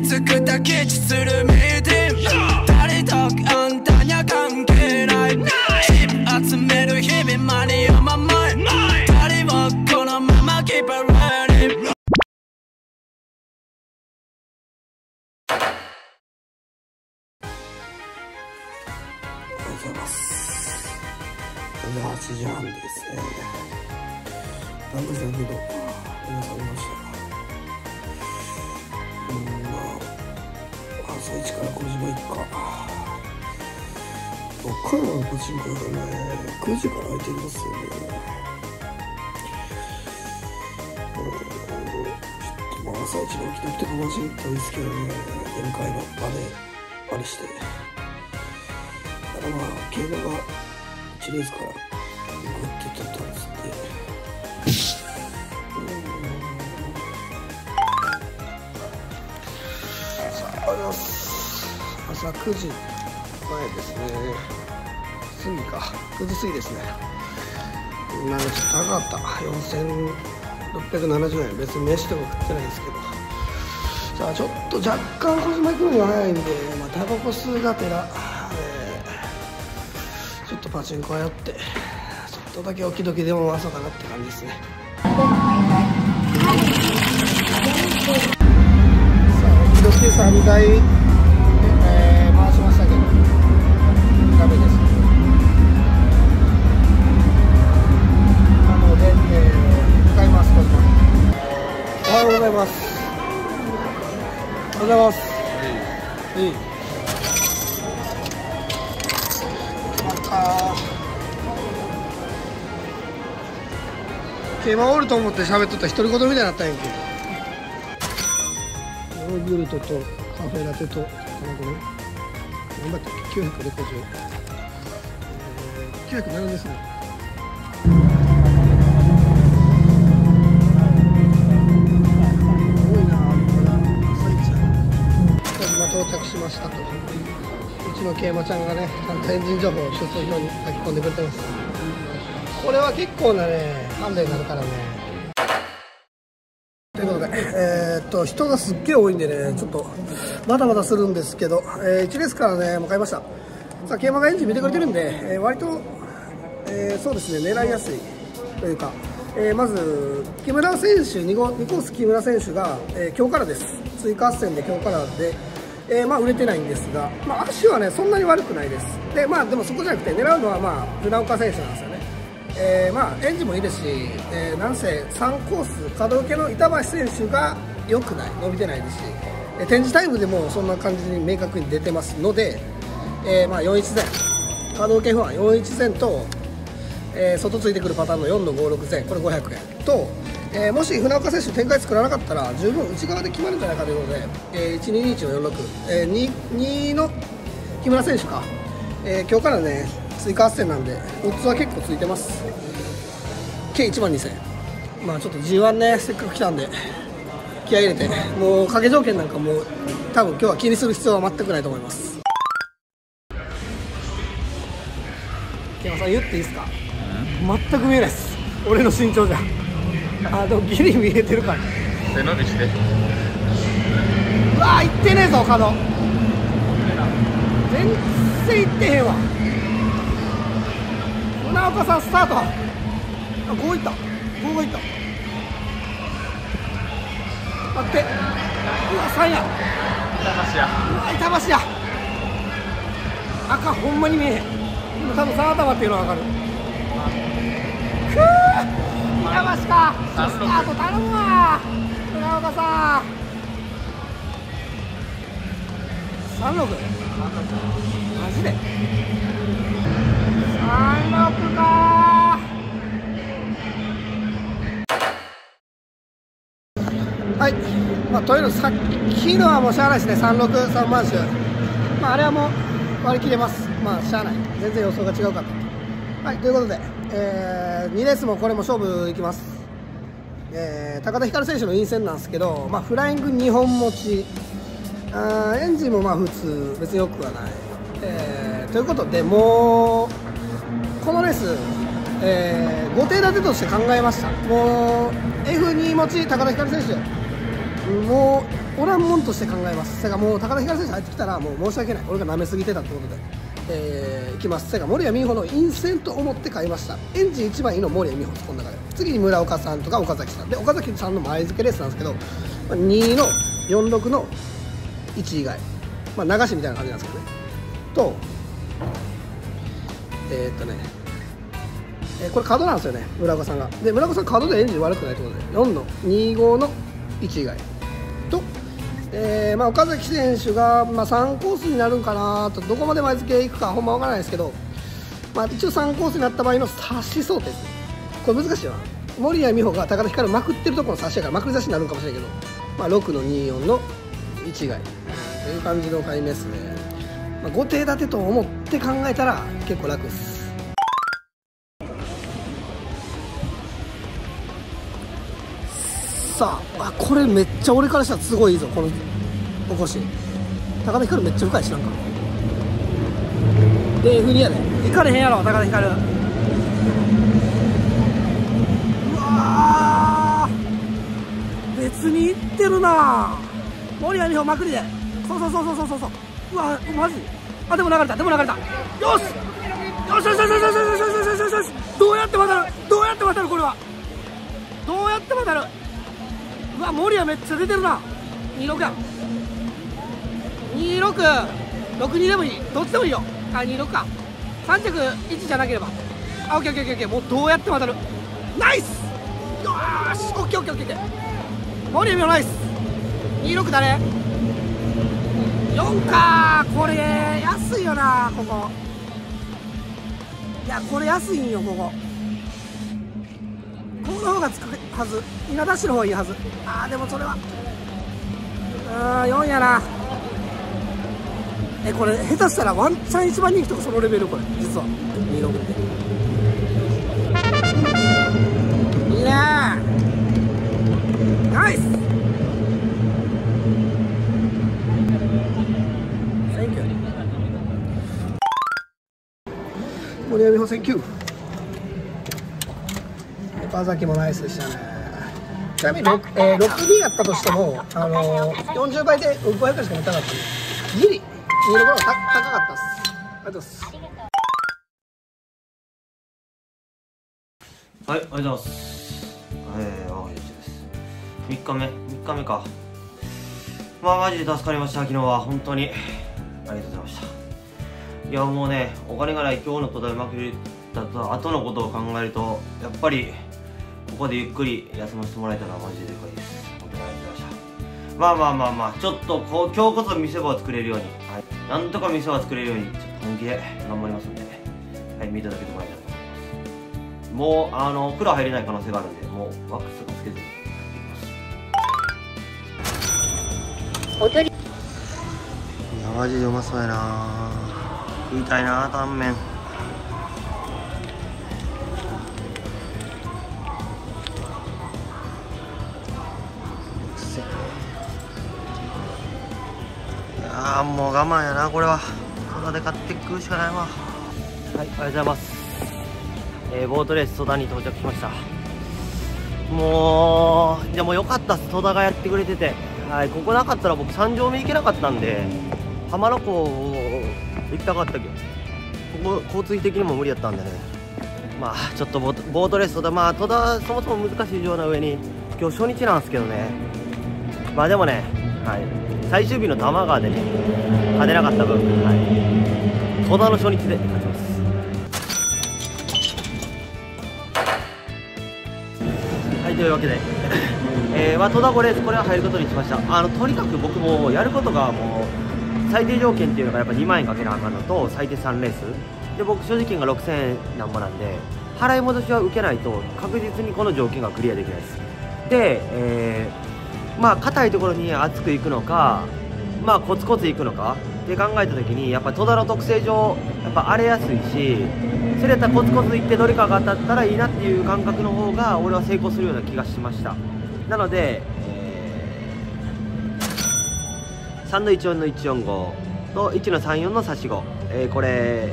て作った基地するミーティング山の個人部がね、9時から空いてるんですよね。うん、ちょっとまあ朝一に起きなくてかましいったんですけどね、宴会の場で、あれして。ただまあ競馬が1レースからグッて取ったんですってありがとうございます朝9時前ですね過ぎか。9時過ぎですね。なんかちょっと高かった4670円。別に飯とか食ってないですけど。さあちょっと若干小島行くのには早いんで、まあ、タバコ吸うがてら、えーちょっとパチンコ通ってちょっとだけおきどきでも朝かなって感じですね。さあおきどき3台、えーおはようございます。おはようございます。いい。なんか。競馬おると思って喋っとった独り言みたいになったんやんけ。ヨーグルトとカフェラテと卵ね。何だったっけ、九百六十。九百七です。ね。しましたと。うちの桂馬ちゃんがねちゃんとエンジン情報を出走表に書き込んでくれてます。これは結構なねハンデになるからね。ということで、えーっと人がすっげえ多いんでねちょっとまだまだするんですけど、え1レースからね向かいました。さあ桂馬がエンジン見てくれてるんで、えー割と、えーそうですね狙いやすいというか、えーまず木村選手2号2コース木村選手が、えー今日からです。追加斡旋で今日からで、えーまあ売れてないんですが、まあ、足はねそんなに悪くないです。でまあでもそこじゃなくて狙うのはまあ船岡選手なんですよね。えーまあ、エンジンもいいですし、えーなんせ3コース、角受けの板橋選手が良くない、伸びてないですし、えー展示タイムでもそんな感じに明確に出てますので、えーまあ、41前、角受け不安41前と、えー外ついてくるパターンの4の56前、これ500円と、えーもし船岡選手、展開作らなかったら、十分内側で決まるんじゃないかということで、えー1221の46、えー、2, 2の木村選手か、えー今日からね、追加斡旋なんで、オッズは結構ついてます。計1万2000円。まあちょっと G1 ね、せっかく来たんで、気合い入れて、もう掛け条件なんかもう、多分今日は気にする必要は全くないと思います。木山さん、言っていいですか？全く見えないです。俺の身長じゃ。あ、でもギリ見えてるから。背伸びしてうわー、行ってねえぞ、角。全然行ってへんわ。船岡さん、スタート。あ、5行った。5が行った。待って。うわ、3や。板橋やうわ、板橋や。赤、ほんまに見えへん。多分3頭っていうのはわかる。くー板橋か。スタート頼むわ。船岡さん。三六。マジで。三六かはい。まあ、というのさっきのはもうしゃあないですね。三六三万種。まあ、あれはもう割り切れます。まあ、しゃあない。全然予想が違うかった。はい。ということで、えー、2レースもこれも勝負いきます。えー、高田光選手の陰線なんですけど、まあ、フライング2本持ち。あエンジンもまあ普通別によくはない、えーということでもうこのレース、えー、5手立てとして考えました。もう F2 持ち高田光選手。もうおらんもんとして考えます。だからもう高田ひかる選手入ってきたらもう申し訳ない。俺が舐めすぎてたってことで、えー、いきます。だから森谷美穂の陰線と思って買いました。エンジン一番いいの森谷美穂ですこの中で次に村岡さんとか岡崎さん。で岡崎さんの前付けレースなんですけどまあ2の46の1以外、まあ、流しみたいな感じなんですけどね。とえーっとねえこれ角なんですよね村岡さんが。で村岡さん角でエンジン悪くないってことで4の25の1以外、えーまあ、岡崎選手が、まあ、3コースになるんかなとどこまで前付けいくかほんまわからないですけど、まあ、一応3コースになった場合の差し想定です。これ難しいな森谷美穂が高田光まくってるところの差しやからまくり差しになるかもしれないけど、まあ、6の24の1以外。という感じの解明ですね、まあ、5手立てと思って考えたら結構楽です。さああこれめっちゃ俺からしたらすごいいいぞこの起こし。高田光めっちゃ深いしなんか。で F2 やで行かれへんやろ高田光うわー。別に行ってるな。森谷美穂まくりで。そうそうそうそうそうそう。うわマジ？あでも流れた。でも流れた。よしよしよしよしよしよしよしよしよし。どうやって渡る？どうやって渡る？これは。どうやって渡る？うわ森谷めっちゃ出てるな。26や。2662でもいい。どっちでもいいよ。あ26か。3着1じゃなければ。あオッケーオッケーオッケーもうどうやって渡る。ナイス。よーし。オッケーオッケーオッケー森谷美ナイス。26誰？4か。これ安いよなここ。いやこれ安いんよここ。この方がつくはず。稲田市の方がいいはず。あーでもそれは。あー4やな。えこれ下手したらワンチャン一番人気とかそのレベルこれ。実は。26っていいねナイス。Thank you 森山美穂 Thank you 岡崎もナイスでしたねちなみに 6,、えー、6D やったとしても、あのー、40倍で500しか持たなかったんでギリ26のが高かったっすありがとうございますはい、ありがとうございます。えー、青いです。3日目、3日目か。まあ、マジで助かりました、昨日は。本当に。ありがとうございました。いや、もうね、お金がない今日の戸田うまく入れた後のことを考えると、やっぱり、ここでゆっくり休ませてもらえたのはマジででかいです。本当にありがとうございました。まあまあまあまあ、ちょっとこう、今日こそ見せ場を作れるように、はい。なんとか見せ場を作れるように、ちょっと本気で頑張りますんで、はい、見ていただけてもらえたらと思います。もうあの風呂入れない可能性があるんでもうワックスとかつけずにやっていきますいやマジでうまそうやな食いたいなタンメンいやーもう我慢やなこれは。ここで買って食うしかないわ。はいありがとうございます。えーボートレース戸田に到着しました。もうでも良かったっす。戸田がやってくれてて。はいここなかったら僕三条目行けなかったんで浜名湖行きたかったけどここ交通費的にも無理やったんでね。まあちょっとボートボートレース戸田まあ戸田そもそも難しいような上に今日初日なんですけどね。まあでもねはい最終日の多摩川でね勝てなかった分はい戸田の初日で勝ちますはい、というわけで、えー、まあ、戸田5レース、これは入ることにしました。あの、とにかく僕もやることがもう、最低条件っていうのがやっぱ2万円かけなあかんのと、最低3レース。で、僕、所持金が6000円なんぼなんで、払い戻しは受けないと、確実にこの条件がクリアできないです。で、えー、まあ、硬いところに厚くいくのか、まあ、コツコツいくのかって考えた時に、やっぱ戸田の特性上、やっぱ荒れやすいし、それやったらコツコツいってどれかが当たったらいいなっていう感覚の方が俺は成功するような気がしました。なので、え、3の14の145と1の34の差し子、えーこれ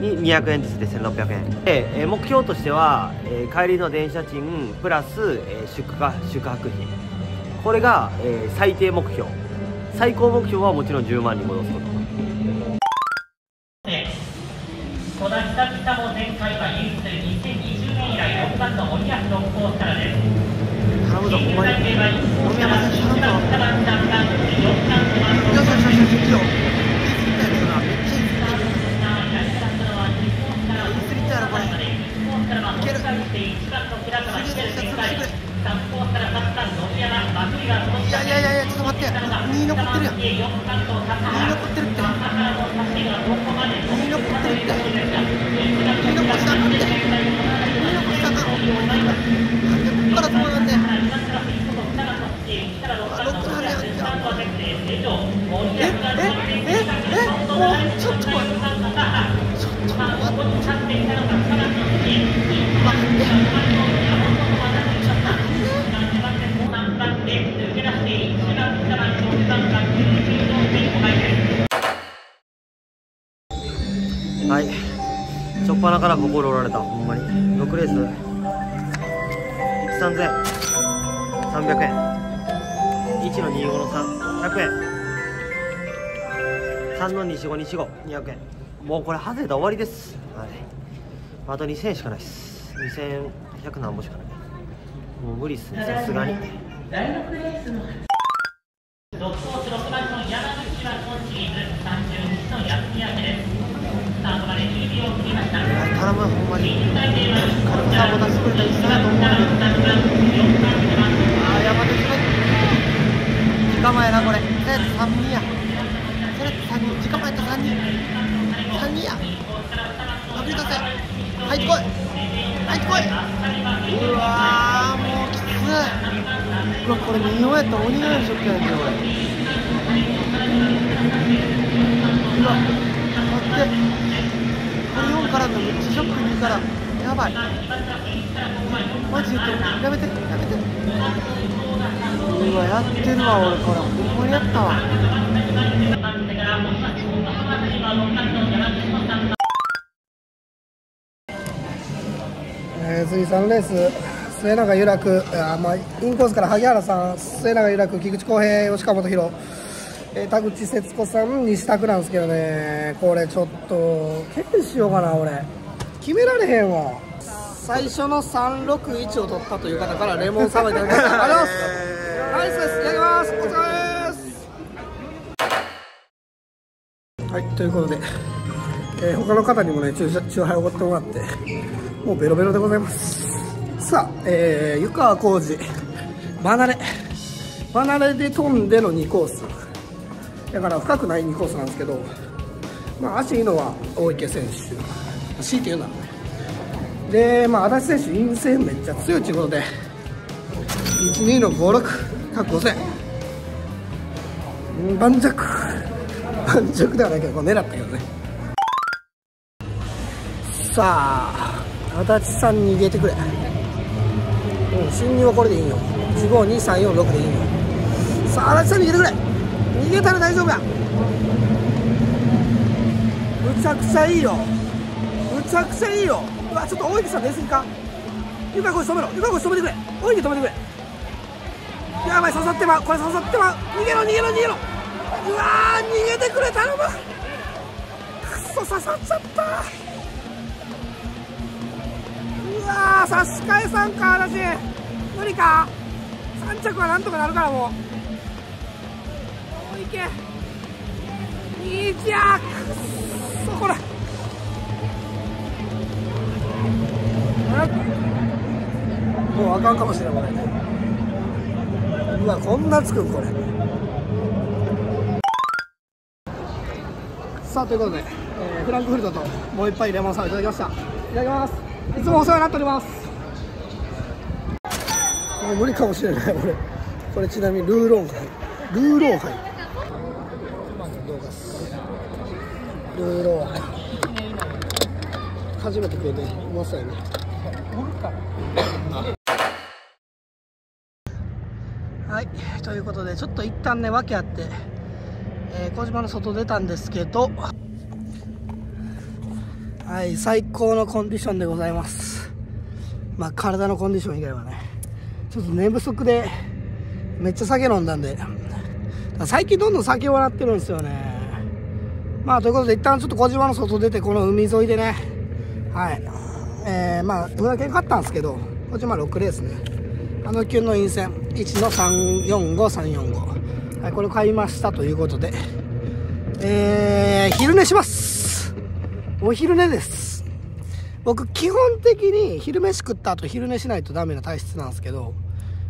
に200円ずつで1600円で、えー目標としては、えー帰りの電車賃プラス、えー宿泊宿泊費。これが、えー最低目標。最高目標はもちろん10万に戻すこと。ょっぱなから心折られたほんまに。6レース。13300円。1の25の3100円。3の2525200円。もうこれ外れたら終わりです。はい。あと2000円しかないです。2100何本しかない。もう無理っすねさすがに。からのめっちゃショック2からやばい。マジでやめてやめて。うわやってるわ俺これ。ほんまにやったわ。えー次3レース末永由楽あ、まあ、インコースから萩原さん末永由楽菊池浩平吉川元宏、えー田口節子さん西拓なんですけどねこれちょっと剣しようかな俺。決められへんわ。最初の361を取ったという方からレモンサワーいただきました。ありがとうございます。ナイスです。いただきます。お疲れです。はいということで、えー他の方にもね注射注杯をおごってもらってもうベロベロでございます。さあ、えー、湯川浩司離れ離れで飛んでの2コースだから深くない2コースなんですけど、まあ、足いいのは大池選手。強いて言うな。らねで、まあ、足立選手陰性めっちゃ強いということで12の56各5000盤石。盤石ではないけど狙ったけどね。さあ足立さん逃げてくれ。うん侵入はこれでいいよ。152346でいいよ。さあ足立さん逃げてくれ。逃げたら大丈夫や。むちゃくちゃいいよ。むちゃくちゃいいよ。うわちょっと大池さん出過ぎかゆかこ止めろ。ゆかこ止めてくれ。大池止めてくれ。やばい刺さってまう。これ刺さってまう。逃げろ逃げろ逃げろ。うわ逃げてくれ頼むくそ刺さっちゃった。うわー差し替えさんか私無理か。3着はなんとかなるからもう。おいけ2着くっそこれ？もうあかんかもしれんこれうわこんなつくんこれ。さあということで、えーフランクフルトともう一杯レモンサワーいただきました。いただきます。いつもお世話になっております。もう無理かもしれない俺これちなみにルーロンハイ。ルーロンハイどうかっすルーロンハイ初めて食えてうまそうやね。はい。ということでちょっと一旦ね訳あって、えー小島の外出たんですけど。はい最高のコンディションでございます。まあ体のコンディション以外はね。ちょっと寝不足でめっちゃ酒飲んだんで。最近どんどん酒を笑ってるんですよね。まあということで一旦ちょっと小島の外出てこの海沿いでね。はい。えー、まあ村県買ったんですけど小島6レースね。あの級の陰線。1の345345はいこれ買いましたということで。えー、昼寝します。お昼寝です。僕基本的に昼飯食った後昼寝しないとダメな体質なんですけど、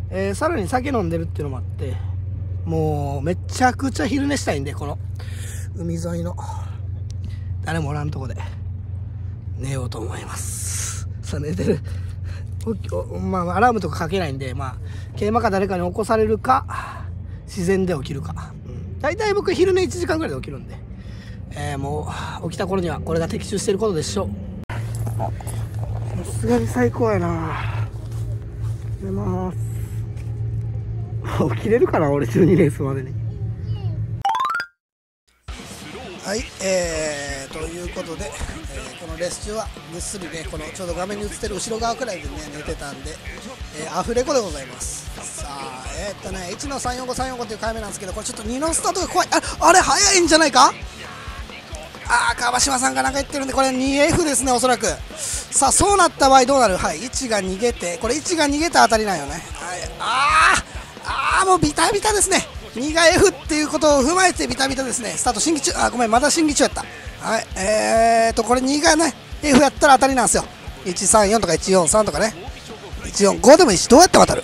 えー、さらに酒飲んでるっていうのもあってもうめちゃくちゃ昼寝したいんでこの海沿いの。誰もおらんとこで。寝ようと思います。さあ寝てる。まあアラームとかかけないんでまあ桂馬か誰かに起こされるか自然で起きるか、うん、大体僕昼寝1時間ぐらいで起きるんで、えー、もう起きた頃にはこれが的中してることでしょう。さすがに最高やな。寝ます。起きれるかな俺12レースまでに。はいえー、ということで、えー、このレース中はぐっすりねこのちょうど画面に映ってる後ろ側くらいでね寝てたんで、えー、アフレコでございます。さあえー、っとね1の345345っていう回目なんですけどこれちょっと2のスタートが怖い。ああれ早いんじゃないか？あー川島さんがなんか言ってるんでこれ 2F ですねおそらく。さあそうなった場合どうなる？はい1が逃げてこれ1が逃げた当たりなんよね。はいあああもうビタビタですね。2が F っていうことを踏まえてビタビタですね。スタート審議中あごめんまだ審議中やった。はい。えーとこれ2がね F やったら当たりなんですよ。134とか143とかね。145でもいいしどうやって渡る？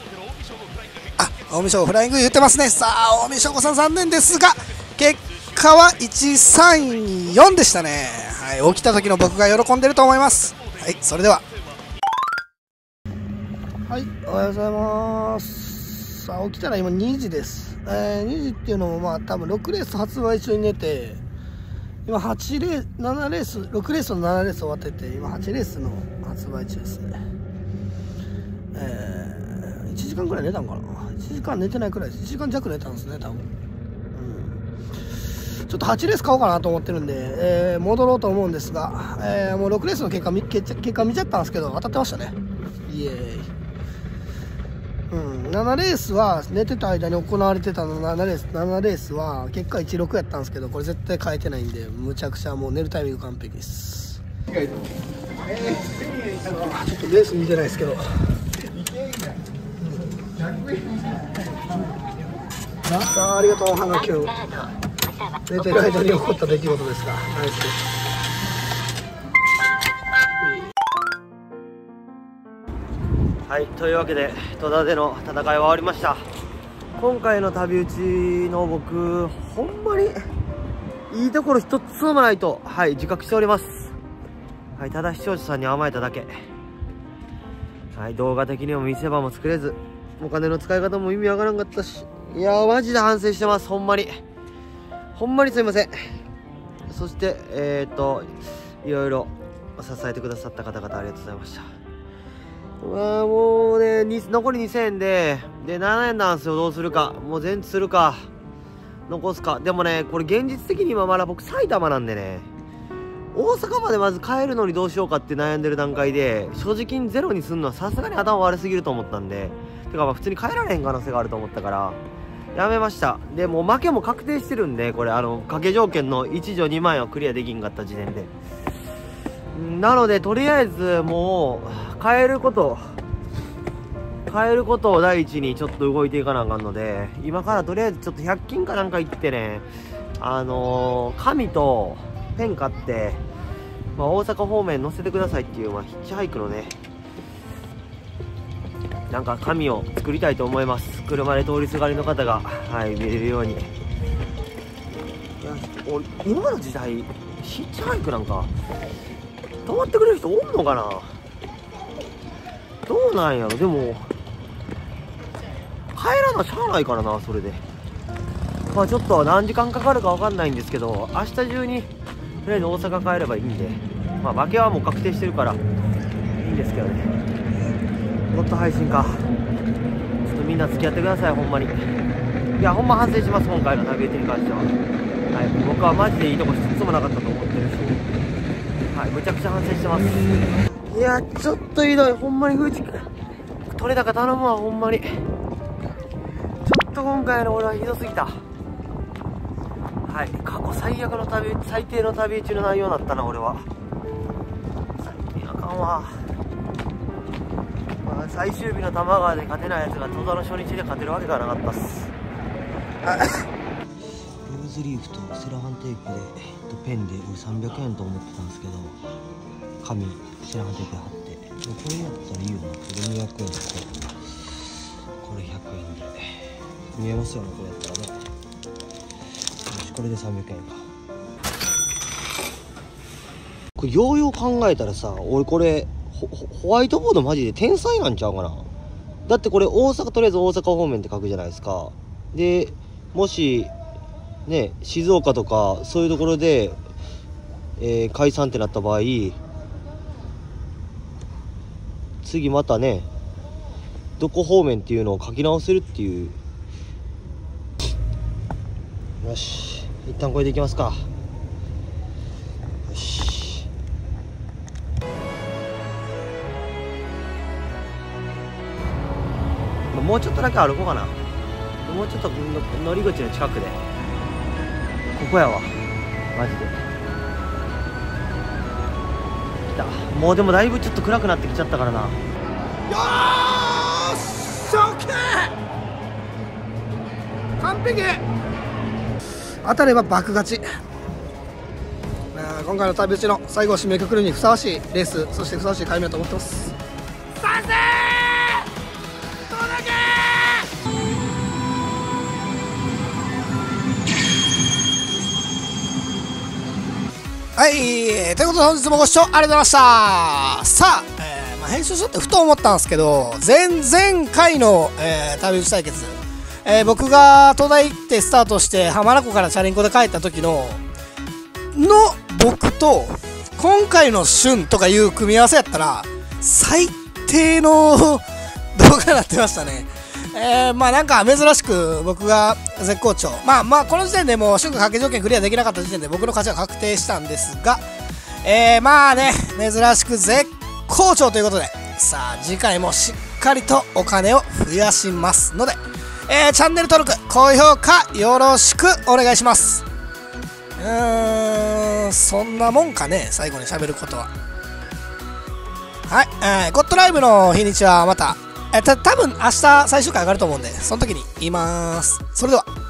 あ大見翔フライング言ってますね。さあ大見翔子さん残念ですが結果は134でしたね。はい。起きた時の僕が喜んでると思います。はいそれでは。はいおはようございます。さあ起きたら今2時です。えー、2時っていうのもまあ多分6レース発売中に寝て今8レース7レース6レースの7レース終わってて今8レースの発売中ですね。えー、1時間くらい寝たんかな？1時間寝てないくらいです。1時間弱寝たんですね多分。うん。ちょっと8レース買おうかなと思ってるんで、えー、戻ろうと思うんですが、えー、もう6レースの結果結果見ちゃったんですけど当たってましたね。イエーイ、7レースは寝てた間に行われてたの7レース7レースは結果16やったんですけどこれ絶対変えてないんでむちゃくちゃもう寝るタイミング完璧です、ちょっとレース見てないですけど。あありがとう花キュ寝てる間に起こった出来事ですかナイスです。はいというわけで戸田での戦いは終わりました。今回の旅打ちの僕ほんまにいいところ一つもないとはい自覚しております。はいただ視聴者さんに甘えただけ。はい動画的にも見せ場も作れずお金の使い方も意味わからんかったし。いやマジで反省してますほんまに。ほんまにすいません。そしてえー、っといろいろ支えてくださった方々ありがとうございました。まあもうね残り2000円でで7円なんですよ。どうするか。もう全治するか。残すか。でもねこれ現実的に今まだ僕埼玉なんでね。大阪までまず帰るのにどうしようかって悩んでる段階で所持金ゼロにするのはさすがに頭悪すぎると思ったんで。てかまあ普通に帰られへん可能性があると思ったから。やめました。でもう負けも確定してるんでこれあの掛け条件の1条2万円はクリアできんかった時点で。なのでとりあえずもう変えること変えることを第一にちょっと動いていかなあかんので今からとりあえずちょっと100均かなんか行ってねあのー、紙とペン買って、まあ、大阪方面乗せてくださいっていう、まあ、ヒッチハイクのねなんか紙を作りたいと思います。車で通りすがりの方がはい見れるように。いや今の時代ヒッチハイクなんか止まってくれる人おんのかな？どうなんやろ。でも帰らなしゃあないからなそれで。まあちょっと何時間かかるか分かんないんですけど明日中にとりあえず大阪帰ればいいんで。まあ負けはもう確定してるからいいんですけどね。もっと配信か。ちょっとみんな付き合ってくださいほんまに。いやほんま反省します今回の旅路に関しては。はい僕はマジでいいとこ一つもなかったと思ってるし。はいむちゃくちゃ反省してます。いやちょっとひどい。ほんまに風知取れたか頼むわほんまに。ちょっと今回の俺はひどすぎた。はい過去最悪の旅最低の旅中の内容だったな俺は。最低あかんわ、まあ、最終日の玉川で勝てないやつが戸田の初日で勝てるわけがなかったっす。ルーズリーフとセロハンテープでペンで俺300円と思ってたんですけど紙セロハンテープで貼ってこれやったらいいよな。これ200円とこれ100円で見えますよねこれやったらね。よしこれで300円か。これようよう考えたらさ俺これホホワイトボードマジで天才なんちゃうかな。だってこれ大阪とりあえず大阪方面って書くじゃないですか。でもしね静岡とかそういうところで、えー解散ってなった場合次またねどこ方面っていうのを書き直せるっていう。よし一旦これでいきますか。よし。もうちょっとだけ歩こうかな。もうちょっとの乗り口の近くで。ここやわ。マジで。もうでもだいぶちょっと暗くなってきちゃったからな。よーし OK 完璧！当たれば爆勝ち。今回の旅打ちの最後を締めくくるにふさわしいレースそしてふさわしい回目だと思ってますはい、ということで本日もご視聴ありがとうございました。さあ、えーまあ、編集しとってふと思ったんですけど前々回の、えー旅打ち対決、えー僕が東大行ってスタートして浜名湖からチャリンコで帰った時のの僕と今回の旬とかいう組み合わせやったら最低の動画になってましたね。えー、まあなんか珍しく僕が絶好調。まあまあこの時点でもう瞬間掛け条件クリアできなかった時点で僕の勝ちは確定したんですがえー、まあね珍しく絶好調ということでさあ次回もしっかりとお金を増やしますので、えー、チャンネル登録高評価よろしくお願いします。うーんそんなもんかね最後に喋ることは。はい、えー、ゴッドライブの日にちはまたえた多分明日最終回上がると思うんでその時に言います。それでは。